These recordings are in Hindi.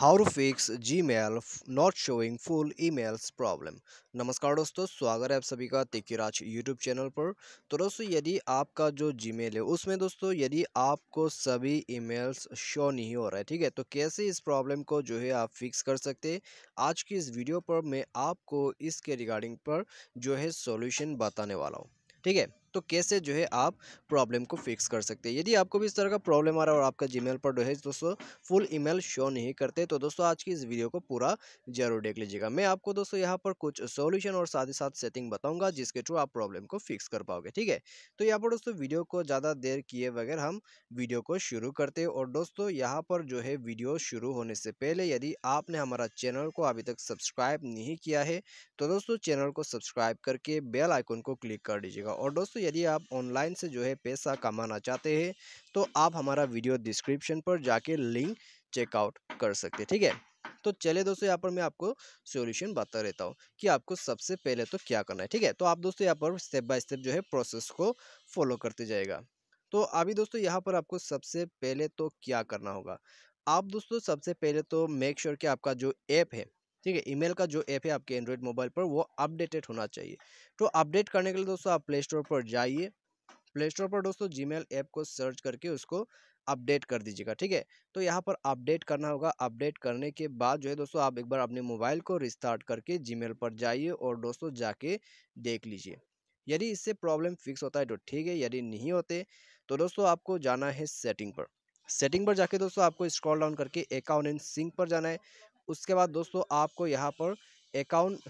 How to fix Gmail not showing full emails problem नमस्कार दोस्तों, स्वागत है आप सभी का तिकिराज यूट्यूब चैनल पर। तो दोस्तों, यदि आपका जो जी मेल है, उसमें दोस्तों, यदि आपको सभी ईमेल्स शो नहीं हो रहा है, ठीक है? तो कैसे इस प्रॉब्लम को जो है आप फिक्स कर सकते आज की इस वीडियो पर मैं आपको इसके रिगार्डिंग पर जो है सोल्यूशन बताने वाला हूँ, ठीक है? तो कैसे जो है आप प्रॉब्लम को फिक्स कर सकते हैं? यदि आपको भी इस तरह का प्रॉब्लम आ रहा है और आपका जीमेल पर जो है दोस्तों फुल ईमेल शो नहीं करते तो दोस्तों आज की इस वीडियो को पूरा ज़रूर देख लीजिएगा। मैं आपको दोस्तों यहाँ पर कुछ सॉल्यूशन और साथ ही साथ सेटिंग बताऊँगा जिसके थ्रू आप प्रॉब्लम को फिक्स कर पाओगे, ठीक है? तो यहाँ पर दोस्तों वीडियो को ज़्यादा देर किए बगैर हम वीडियो को शुरू करते और दोस्तों यहाँ पर जो है वीडियो शुरू होने से पहले यदि आपने हमारा चैनल को अभी तक सब्सक्राइब नहीं किया है तो दोस्तों चैनल को सब्सक्राइब करके बेल आइकन को क्लिक कर दीजिएगा और दोस्तों यदि आप ऑनलाइन से जो है पैसा कमाना चाहते हैं तो आप हमारा वीडियो डिस्क्रिप्शन पर जाके लिंक चेकआउट कर सकते ठीक है? तो चले दोस्तों, यहाँ पर मैं आपको सॉल्यूशन बता रहता हूँ कि आपको सबसे पहले तो क्या करना है, ठीक है? तो आप दोस्तों यहाँ पर स्टेप बाय स्टेप जो है प्रोसेस को फॉलो करते जाएगा। तो अभी दोस्तों यहाँ पर आपको सबसे पहले तो क्या करना होगा? आप दोस्तों सबसे पहले तो मेक श्योर sure कि आपका जो ऐप है ठीक है, ईमेल का जो ऐप है आपके एंड्रॉयड मोबाइल पर, वो अपडेटेड होना चाहिए। तो अपडेट करने के लिए दोस्तों आप प्ले स्टोर पर जाइए। प्ले स्टोर पर दोस्तों जीमेल ऐप को सर्च करके उसको अपडेट कर दीजिएगा, ठीक है? तो यहाँ पर अपडेट करना होगा। अपडेट करने के बाद जो है दोस्तों आप एक बार अपने मोबाइल को रिस्टार्ट करके जीमेल पर जाइए और दोस्तों जाके देख लीजिए। यदि इससे प्रॉब्लम फिक्स होता है तो ठीक है, यदि नहीं होते तो दोस्तों आपको जाना है सेटिंग पर। सेटिंग पर जाके दोस्तों आपको स्क्रॉल डाउन करके अकाउंट इन सिंक पर जाना है। उसके बाद दोस्तों आपको यहाँ पर अकाउंट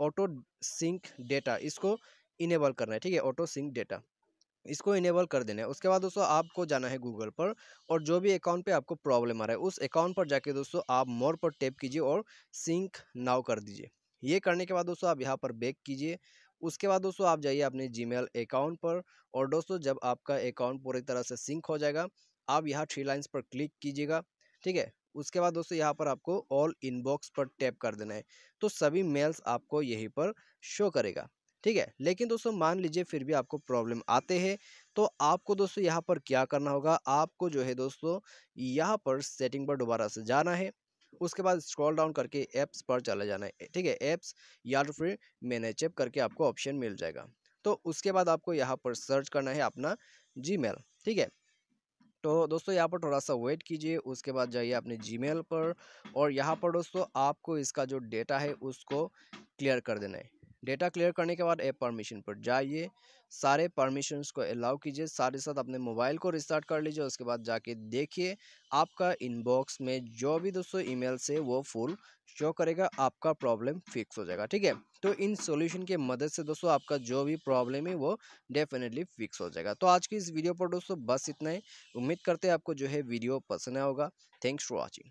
ऑटो सिंक डेटा इसको इनेबल करना है, ठीक है? Auto sync data. इसको इनेबल कर देना है। उसके बाद दोस्तों आपको जाना है गूगल पर और जो भी अकाउंट पे आपको प्रॉब्लम आ रहा है, उस अकाउंट पर जाके दोस्तों आप मोर पर टैप कीजिए और सिंक नाउ कर दीजिए। ये करने के बाद दोस्तों आप यहाँ पर बैक कीजिए। उसके बाद दोस्तों आप जाइए अपने जीमेल अकाउंट पर और दोस्तों जब आपका अकाउंट पूरी तरह से सिंक हो जाएगा, आप यहाँ थ्री लाइन्स पर क्लिक कीजिएगा, ठीक है? उसके बाद दोस्तों यहाँ पर आपको ऑल इनबॉक्स पर टैप कर देना है। तो सभी मेल्स आपको यहीं पर शो करेगा, ठीक है? लेकिन दोस्तों मान लीजिए फिर भी आपको प्रॉब्लम आते हैं तो आपको दोस्तों यहाँ पर क्या करना होगा? आपको जो है दोस्तों यहाँ पर सेटिंग पर दोबारा से जाना है, उसके बाद स्क्रॉल डाउन करके ऐप्स पर चला जाना है, ठीक है? ऐप्स या तो फिर मैनेज ऐप करके आपको ऑप्शन मिल जाएगा। तो उसके बाद आपको यहाँ पर सर्च करना है अपना जी ठीक है? तो दोस्तों यहाँ पर थोड़ा सा वेट कीजिए, उसके बाद जाइए अपने जीमेल पर और यहाँ पर दोस्तों आपको इसका जो डेटा है उसको क्लियर कर देना है। डेटा क्लियर करने के बाद ऐप परमिशन पर जाइए। सारे परमिशंस को अलाउ कीजिए, साथ ही साथ अपने मोबाइल को रिस्टार्ट कर लीजिए, उसके बाद जाके देखिए आपका इनबॉक्स में जो भी दोस्तों ईमेल से वो फुल शो करेगा, आपका प्रॉब्लम फिक्स हो जाएगा, ठीक है? तो इन सॉल्यूशन के मदद से दोस्तों आपका जो भी प्रॉब्लम है वो डेफिनेटली फिक्स हो जाएगा। तो आज की इस वीडियो पर दोस्तों बस इतना ही। उम्मीद करते हैं आपको जो है वीडियो पसंद आया होगा। Thanks for watching.